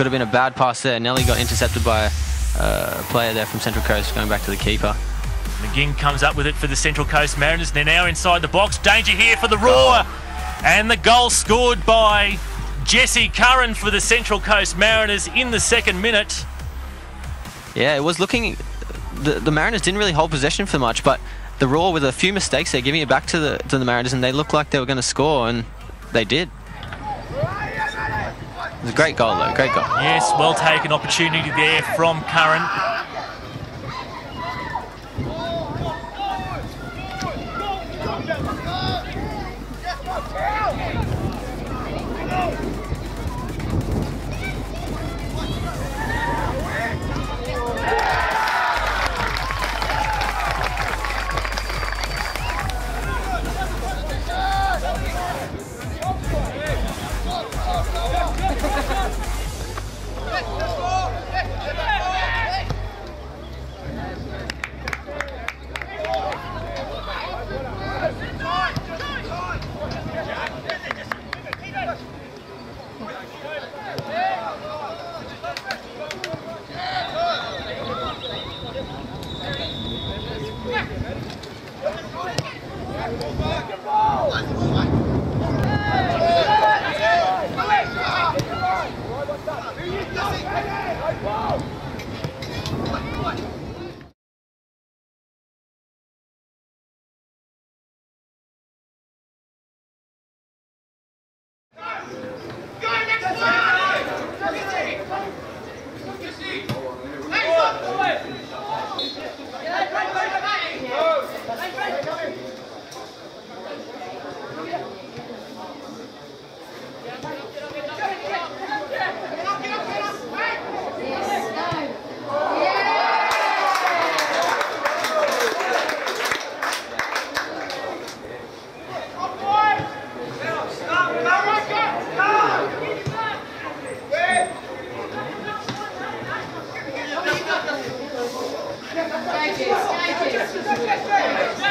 Could have been a bad pass there. Nelly got intercepted by a player there from Central Coast going back to the keeper. McGinn comes up with it for the Central Coast Mariners. They're now inside the box. Danger here for the Roar. And the goal scored by Jesse Curran for the Central Coast Mariners in the second minute. Yeah, it was looking. The, the Mariners didn't really hold possession for much, but the Roar with a few mistakes there, giving it back to the to the Mariners, and they looked like they were going to score, and they did. It was a great goal, though. Great goal. Yes, well taken opportunity there from Curran.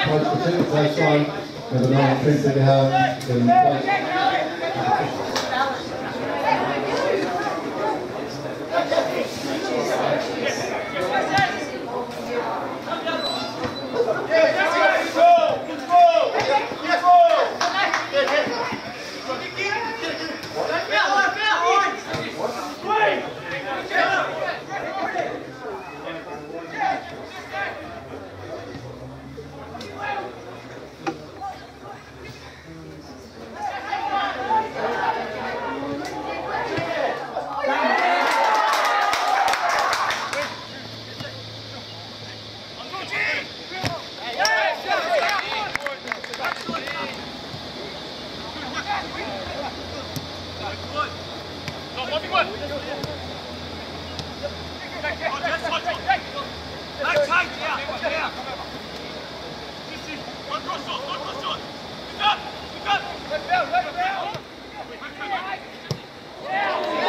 Once the tickets have signed, there's a nice treat that you have.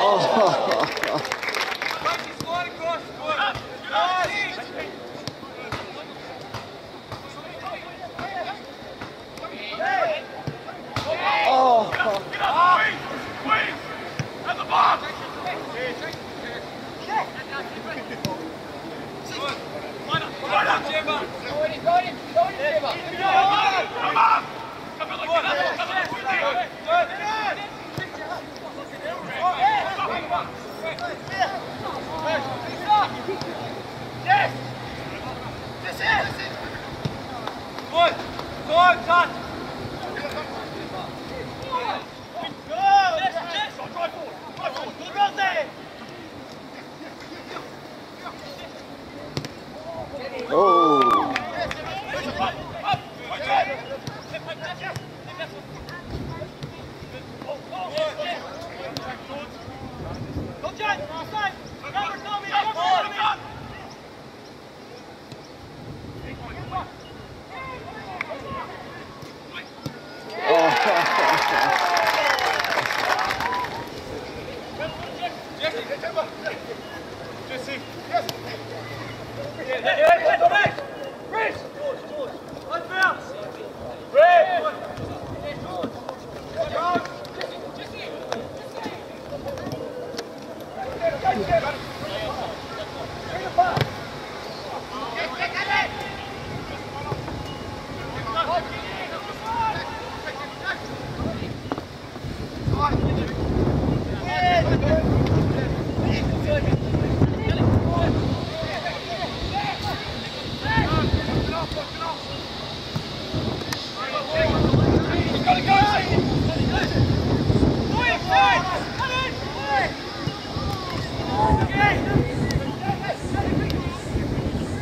Oh. Come on! Come on! Go!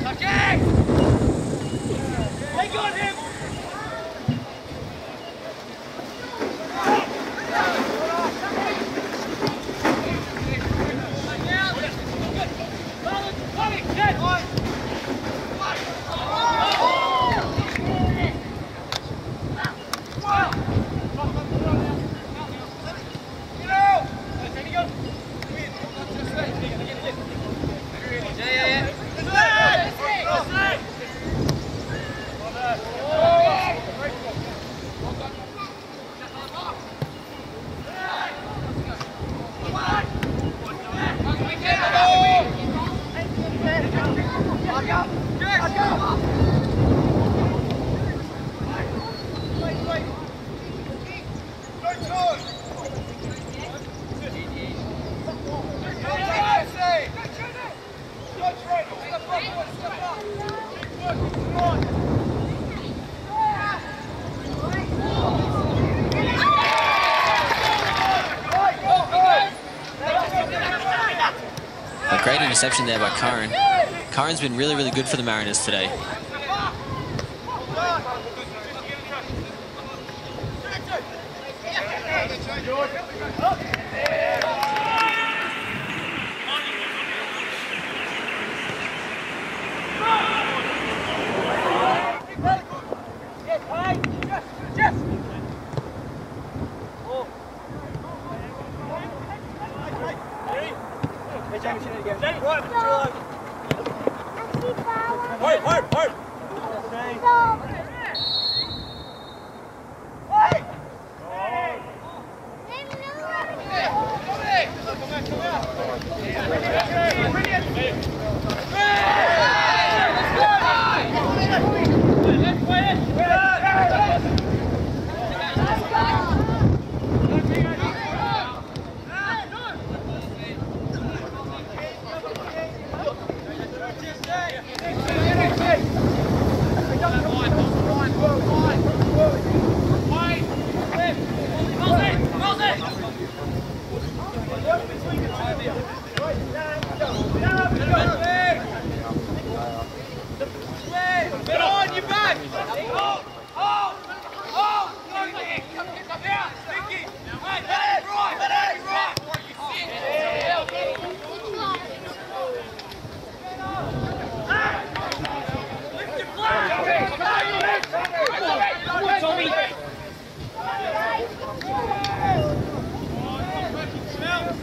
Touch it! Him! interception there by Curran. Curran's been really, really good for the Mariners today. 不给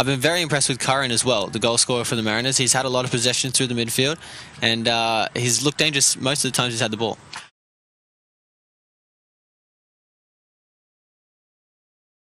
I've been very impressed with Curran as well, the goal scorer for the Mariners. He's had a lot of possession through the midfield, and uh, he's looked dangerous most of the times he's had the ball.